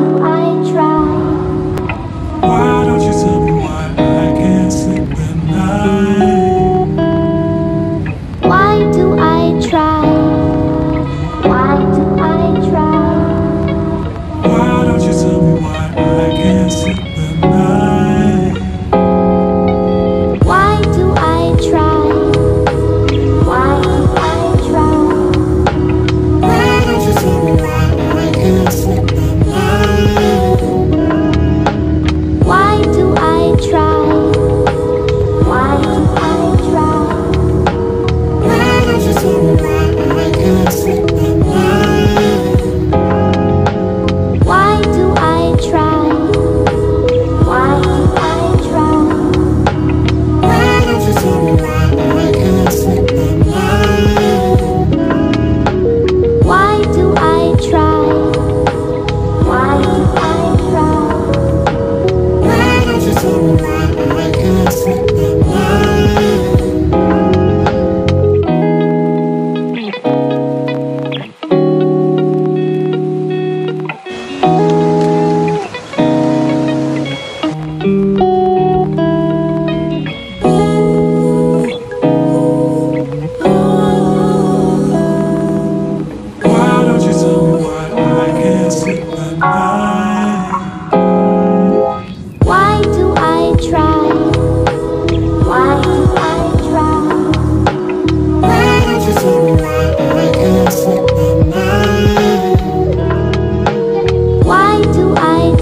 I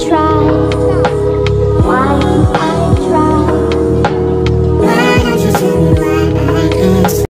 try.